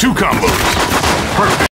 Two combos. Perfect.